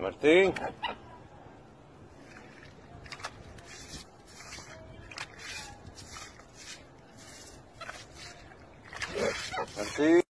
Martín. Martín.